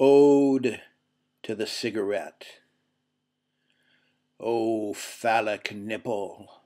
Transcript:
Ode to the Cigarette O phallic nipple!